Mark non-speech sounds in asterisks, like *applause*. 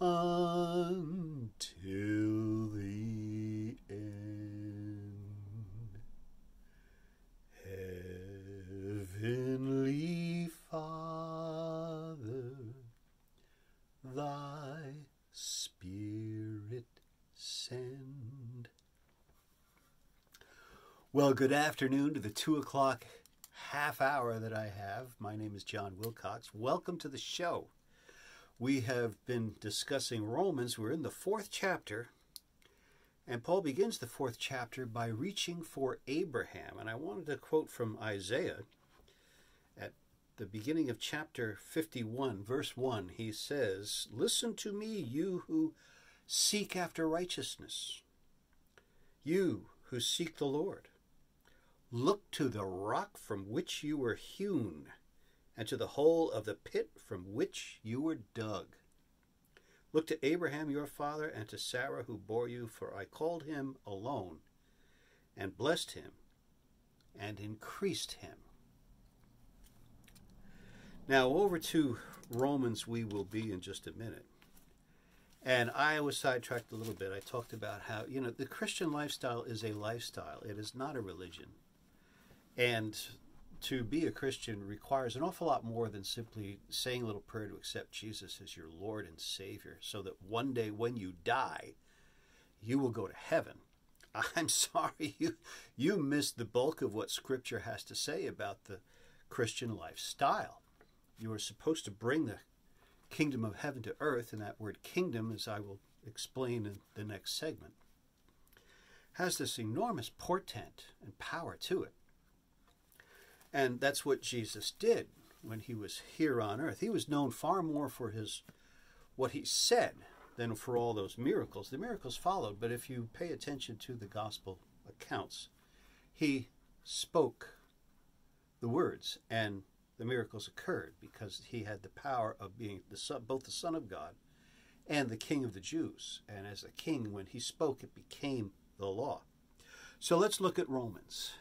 until the end. Heavenly Father, thy spirit send. Well, good afternoon to the two o'clock half hour that I have. My name is John Willcox. Welcome to the show. We have been discussing Romans. We're in the fourth chapter, and Paul begins the fourth chapter by reaching for Abraham. And I wanted to quote from Isaiah at the beginning of chapter 51, verse 1. He says, Listen to me, you who seek after righteousness, you who seek the Lord. Look to the rock from which you were hewn, and to the hole of the pit from which you were dug. Look to Abraham your father, and to Sarah who bore you, for I called him alone, and blessed him, and increased him. Now, over to Romans, we will be in just a minute. And I was sidetracked a little bit. I talked about how, you know, the Christian lifestyle is a lifestyle, it is not a religion. And to be a Christian requires an awful lot more than simply saying a little prayer to accept Jesus as your Lord and Savior so that one day when you die, you will go to heaven. *laughs* I'm sorry, you, you missed the bulk of what Scripture has to say about the Christian lifestyle. You are supposed to bring the kingdom of heaven to earth, and that word kingdom, as I will explain in the next segment, has this enormous portent and power to it. And that's what Jesus did when he was here on earth. He was known far more for his what he said than for all those miracles. The miracles followed, but if you pay attention to the gospel accounts, he spoke the words and the miracles occurred because he had the power of being the son, both the son of God and the king of the Jews. And as a king when he spoke it became the law. So let's look at Romans.